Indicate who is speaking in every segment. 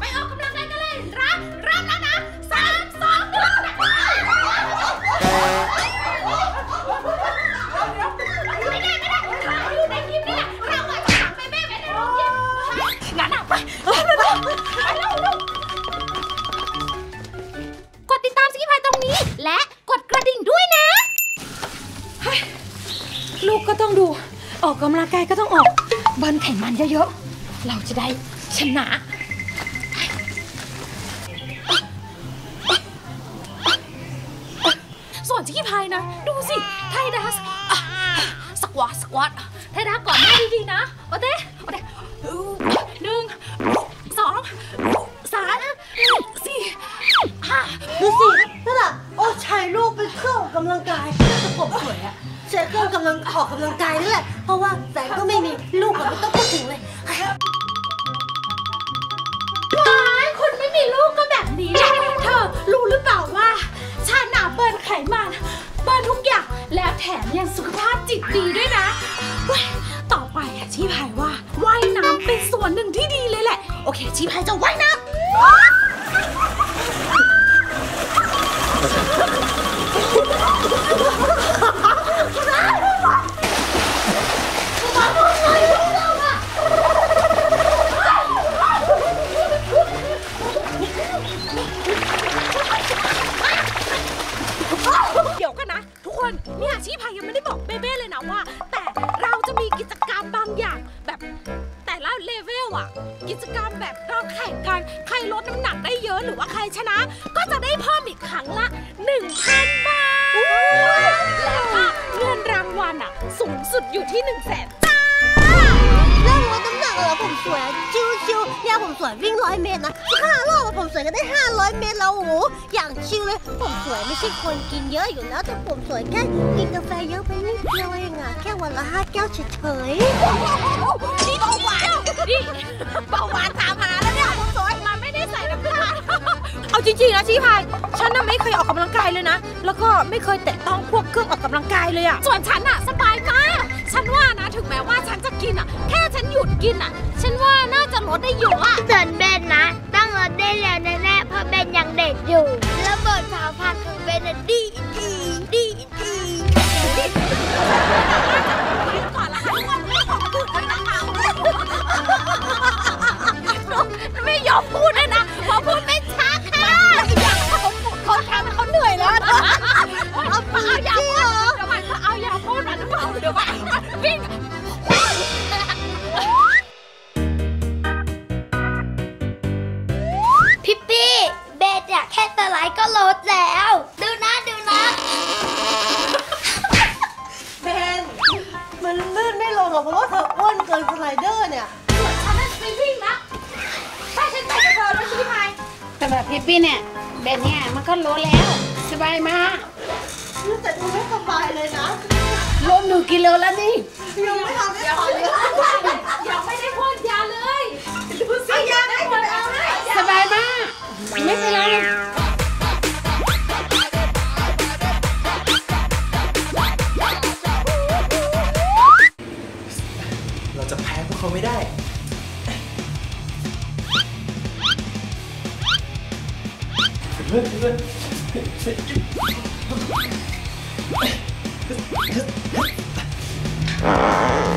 Speaker 1: ไปออกกำลังกายกันเลยรับรับแล้วนะสามสองหนึ่งไม่ได้ไม่ได้เราอยู่ในยิมนี่แหละเราอะจะถามเบ้เบ้ไปในโรงยิมงั้นอะไปเร็วเร็วเร็วไปเร็วกดติดตามสกิพายตรงนี้ และกดกระดิ่งด้วยนะ ลูกก็ต้องดู ออกกำลังกายก็ต้องออกบิร์นไขมันเยอะๆ เราจะได้ชนะ ส่วนที่พายนะ ดูสิ ไทยดัสอะสควอตสควอตไทยดัสก่อนหน้าดีๆนะ โอเคโอเคหนึ่งสองสามสี่ห้า
Speaker 2: ดูสินั่นน่ะโอ้ชายลูกเป็นเครื่องออกกำลังกายแต่ผมสวยอะใช้เครื่องกำลังออกกำลังกายนั่นแหละ เพราะว่าแสงก็ไม่มีลูกก็ไม่ต้องพูดถึงเลย
Speaker 1: ว้ายคุณไม่มีลูกก็แบบนี้แหละเธอรู้หรือเปล่าว่าฉันน่ะ เบิร์นไขมันเบิร์นทุกอย่าง แล้วแถมยังสุขภาพจิตดีด้วยนะเว้ยต่อไปอะชีพายว่าว่ายน้ำเป็นส่วนหนึ่งที่ดีเลยแหละ โอเค ชีพายจะว่ายน้ำ แต่ละเลเวลอะกิจกรรมแบบเราแข่งกัน ใครลดน้ำหนักได้เยอะหรือว่าใครชนะ ก็จะได้เพิ่มอีกครั้งละ 1,000 บาท แล้วก็เงินรางวัลอะสูงสุดอยู่ที่1 0 0 0 0แสนจ้า
Speaker 2: เรื่อ งลดน้ำหนักเหรอผมสวยชิวๆเนี่ยผมสวยวิ่งร้อยเมตรนะสิบห้ารอบอะผมสวยก็ได้ห้าร้อยเมตรแล้วโอ้โหอย่างชิวเลย ผมสวยไม่ใช่คนกินเยอะอยู่แล้วแต่ผมสวยแค่กินกาแฟเยอะไปนิดเดียวเองอะแค่วันละห้าแก้วเฉย
Speaker 1: นี่เบาหวานนี่เบาหวานตามหาแล้วเนี่ยผมสวยมันไม่ได้ใส่น้ำตาล
Speaker 3: เอาจริงๆนะชีพายฉันน่ะไม่เคยออกกำลังกายเลยนะ แล้วก็ไม่เคยแตะต้องพวกเครื่องออกกำลังกายเลยอะ
Speaker 1: ส่วนฉันอะสบายมาก ฉันว่านะถึงแม้ว่าฉันจะกินอะแค่ฉันหยุดกินอะฉันว่าน่าจะลดได้เยอะอะ
Speaker 4: ส่วนเบนนะ ต้องลดได้เร็วแน่ๆเพราะเบนยังเด็กอยู่ระเบิดเผาพันของเบนน่ะดีดีดีดี
Speaker 1: ก่อนละค่ะทุกคนไม่ขอบคุณเลยนะคะไม่ยอมพูดเลย
Speaker 4: บา
Speaker 2: ย
Speaker 1: มา
Speaker 5: ก
Speaker 2: แต่ดูไม่สบายเลยนะ
Speaker 5: ลดหนึ่งกิโลแล้วนี่
Speaker 2: ยังไม่ทำได้ผ่อนเลย
Speaker 1: ยังไม่ได้พ่นยาเลยดูสิยาได้หมดเอาให้
Speaker 5: สบายมาก ไม่เป็นไร
Speaker 6: เราจะแพ้พวกเขาไม่ได้
Speaker 1: โอเคตอนนี้นะคะทุกคนเดี๋ยวเราอะจะมาแข่งเริ่มที่ชาเลน จ์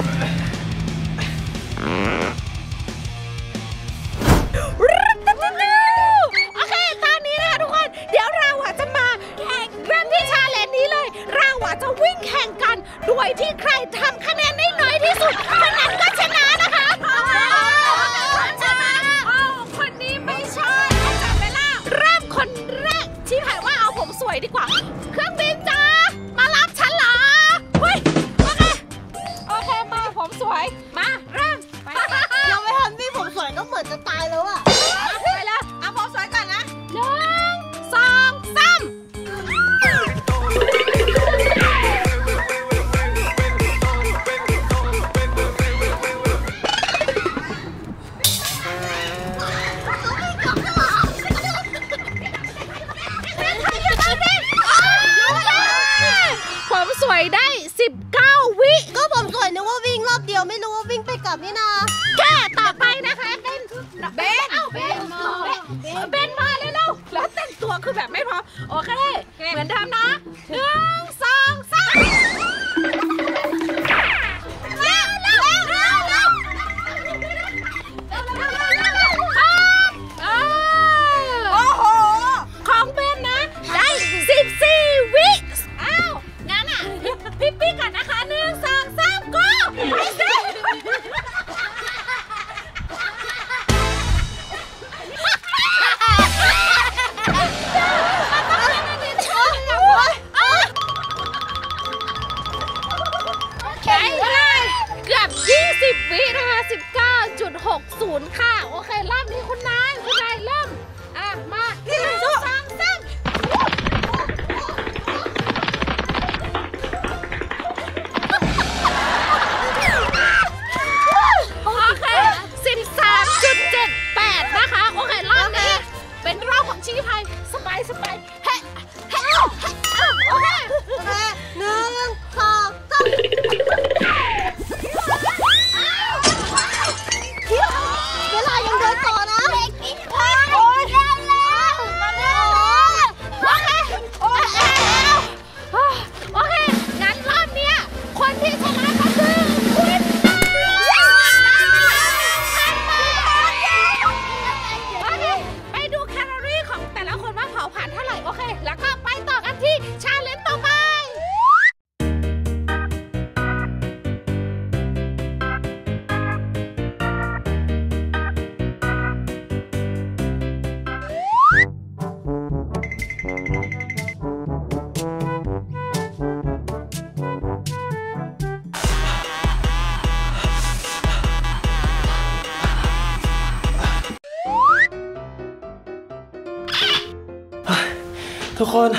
Speaker 6: คน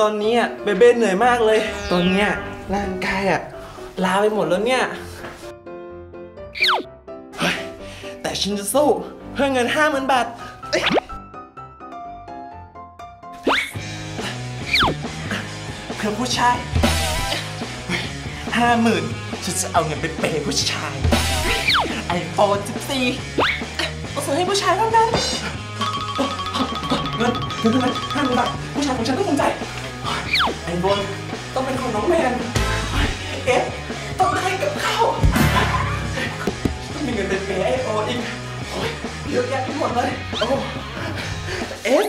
Speaker 6: ตอนนี้อะเบเบ้เหนื่อยมากเลย ตอนเนี้ยร่างกายอะลาไปหมดแล้วเนี่ยยแต่ฉันจะสู้เพื่อเงินห้าหมื่นบาทเพื่อผู้ชายห้าหมื่นฉันจะเอาเงินไปเปย์ผู้ชายไอโฟนสิบสี่เอาซื้อให้ผู้ชายเท่านั้นเงินเงินห้าหมื่นบาทายของฉันต้องมุ่งใจไอ้บนต้องเป็นของน้องแมนเอฟต้องได้กับเขาต้องมีเงินเป็นเปย์อโออีกเยอะแยะทั้งหมดเลยโอเอฟ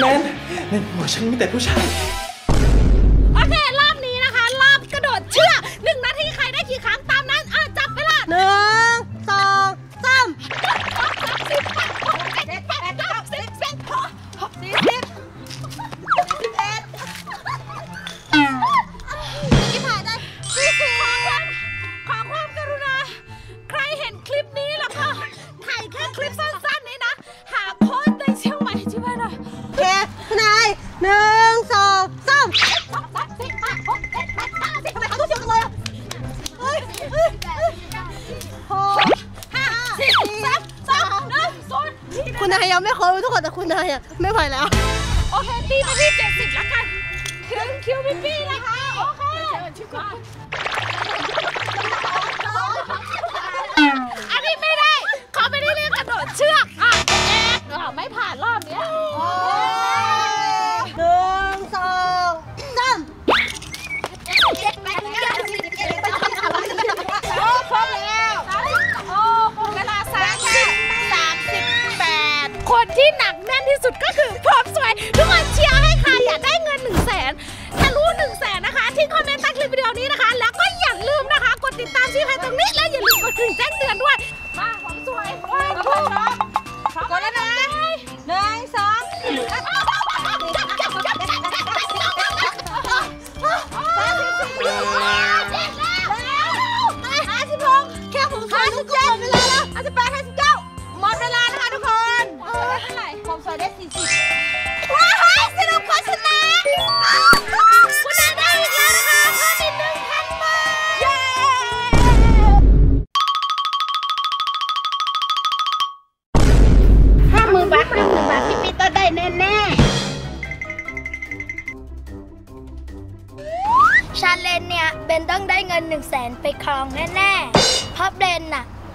Speaker 6: แมนในหัวฉันมีแต่ผู้ชายุ
Speaker 1: ณนายอะ
Speaker 2: ไม่ไหวแล้ว
Speaker 1: โอเคพี่ไปที่เจ็ดสิบแล้วกันถึงคิวพี่ปี้นะคะ โอเค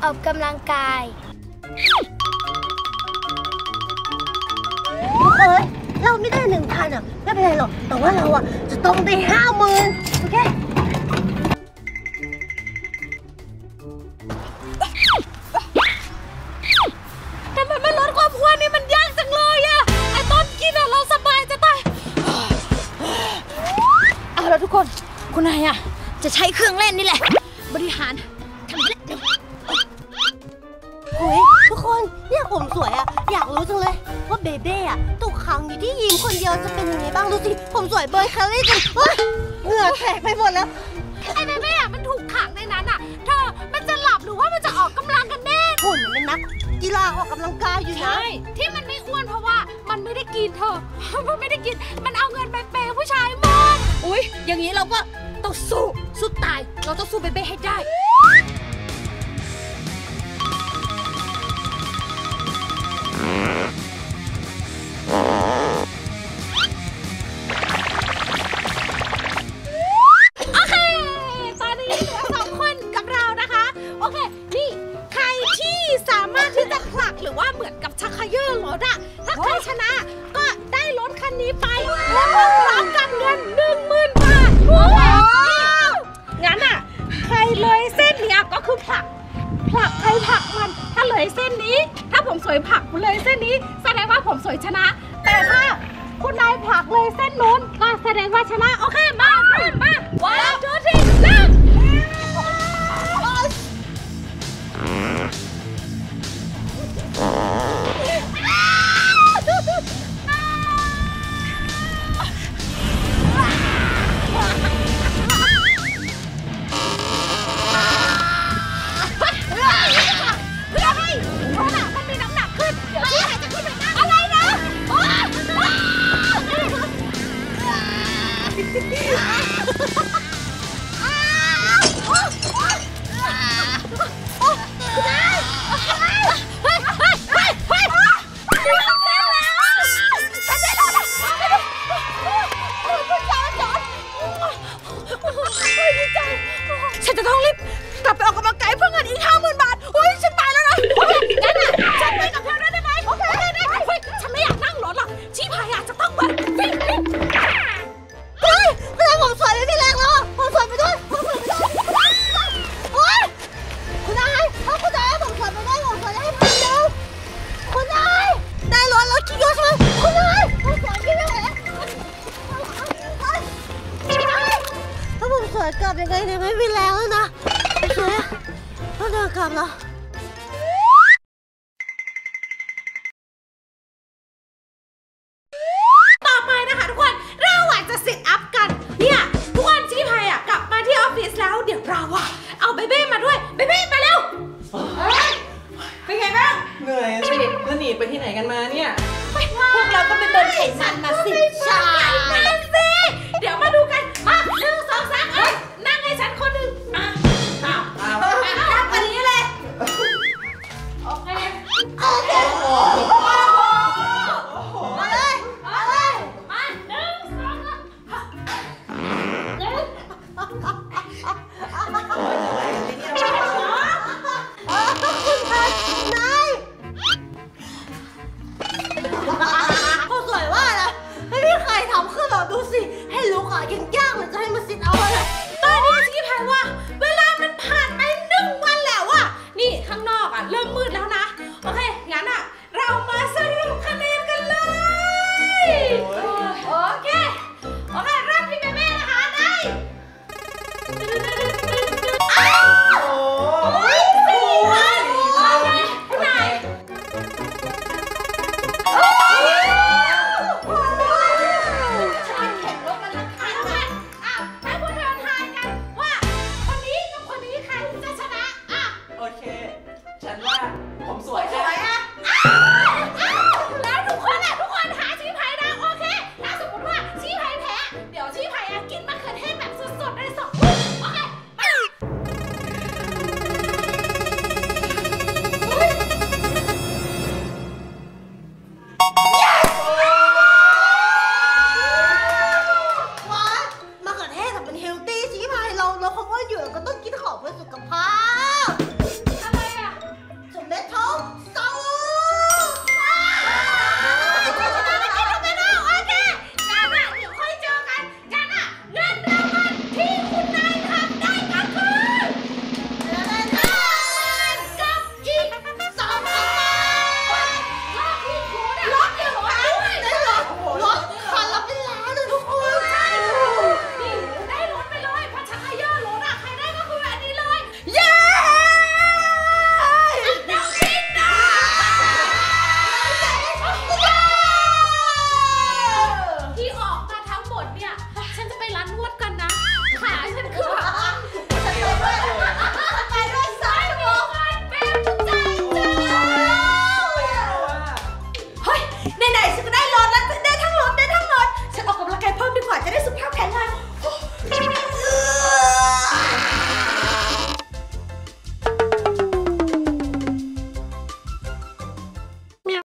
Speaker 1: ออก
Speaker 4: กำลังกาย
Speaker 2: เฮ้ยเราไม่ได้หนึ่งพันอะ ไม่เป็นไรหรอก แต่ว่าเราอะ จะต้องได้ห้าหมื่นโอเค
Speaker 1: ทำไมไม่ลดความอ้วนนี่มันยากจังเลยอะไอตอนกินอะเราสบายจะตายเอาแล้วทุกคน คุณนายอะจะใช้เครื่องเล่นนี่แหละ
Speaker 2: สวยอะอยากรู้จังเลย ว่าเบเบ้อะตุกขังอยู่ที่ยิมคนเดียวจะเป็นยังไงบ้างดูสิ ผมสวยเบย์คารี่จังเเหงื่อแตกไปหมดแล้ว
Speaker 1: ไอ้เบเบ้อะมันถูกขังในนั้นอะเธอมันจะหลับหรือว่ามันจะออกกำลังกันแน่
Speaker 2: หุ่นมันเป็นนักกีฬาออกกำลังกายอยู่นะ
Speaker 1: ที่มันไม่อ้วนเพราะว่ามันไม่ได้กินเธอ มันไม่ได้กินมันเอาเงินไปเปย์ผู้ชายหมด อุ๊ย อย่างนี้เราก็ต้องสู้ สู้ตาย เราต้องสู้เบเบ้ให้ได้ 快马，快马，我要出去。 นกันมาเนี่ย พวกเราก็ไปเบิร์
Speaker 2: นไข
Speaker 3: มันมาสิช่ เดี๋ยวมาดูกันมาหนึ่งสองสามเอ้
Speaker 2: 个怕。